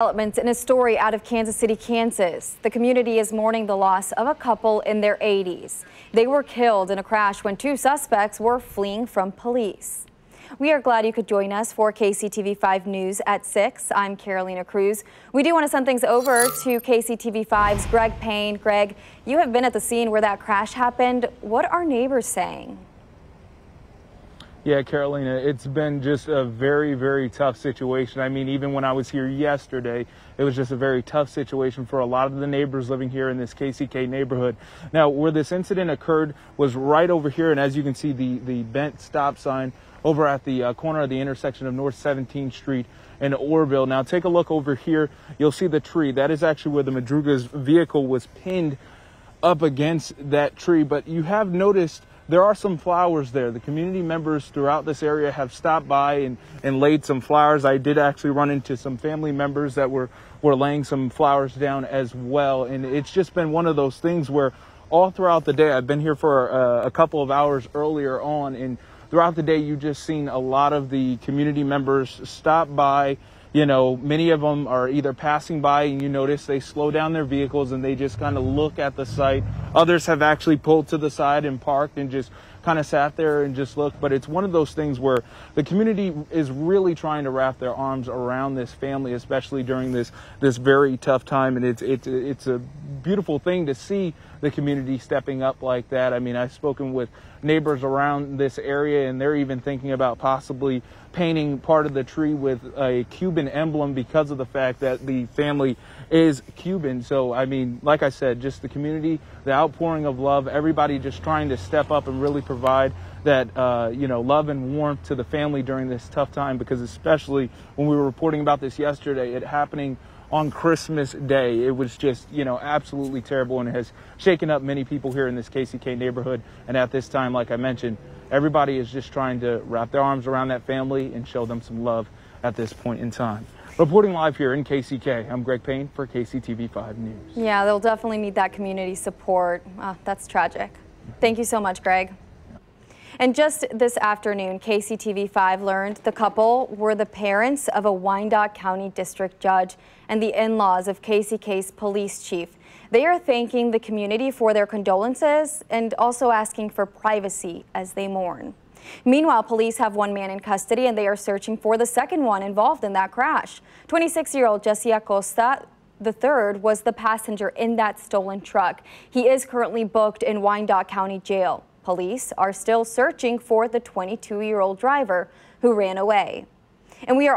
Developments in a story out of Kansas City, Kansas. The community is mourning the loss of a couple in their 80s. They were killed in a crash when two suspects were fleeing from police. We are glad you could join us for KCTV 5 News at 6. I'm Carolina Cruz. We do want to send things over to KCTV 5's Greg Payne. Greg, you have been at the scene where that crash happened. What are neighbors saying? Yeah, Carolina, it's been just a very, very tough situation. I mean, even when I was here yesterday, it was just a very tough situation for a lot of the neighbors living here in this KCK neighborhood. Now, where this incident occurred was right over here, and as you can see, the, the bent stop sign over at the uh, corner of the intersection of North 17th Street and Orville. Now, take a look over here. You'll see the tree. That is actually where the Madruga's vehicle was pinned up against that tree, but you have noticed there are some flowers there. The community members throughout this area have stopped by and, and laid some flowers. I did actually run into some family members that were, were laying some flowers down as well. And it's just been one of those things where all throughout the day, I've been here for uh, a couple of hours earlier on, and throughout the day, you've just seen a lot of the community members stop by, you know, many of them are either passing by and you notice they slow down their vehicles and they just kind of look at the site. Others have actually pulled to the side and parked and just kind of sat there and just looked. But it's one of those things where the community is really trying to wrap their arms around this family, especially during this this very tough time. And it's it's it's a beautiful thing to see the community stepping up like that. I mean, I've spoken with neighbors around this area, and they're even thinking about possibly painting part of the tree with a Cuban emblem because of the fact that the family is Cuban. So, I mean, like I said, just the community, the outpouring of love, everybody just trying to step up and really provide that uh, you know love and warmth to the family during this tough time because especially when we were reporting about this yesterday it happening on Christmas Day. It was just, you know, absolutely terrible and has shaken up many people here in this KCK neighborhood. And at this time, like I mentioned, everybody is just trying to wrap their arms around that family and show them some love at this point in time. Reporting live here in KCK, I'm Greg Payne for KCTV 5 News. Yeah, they'll definitely need that community support. Oh, that's tragic. Thank you so much, Greg. And just this afternoon, KCTV5 learned the couple were the parents of a Wyandotte County District Judge and the in-laws of KCK's police chief. They are thanking the community for their condolences and also asking for privacy as they mourn. Meanwhile, police have one man in custody and they are searching for the second one involved in that crash. 26-year-old Jesse Acosta the third was the passenger in that stolen truck. He is currently booked in Wyandotte County Jail. Police are still searching for the 22-year-old driver who ran away. And we are all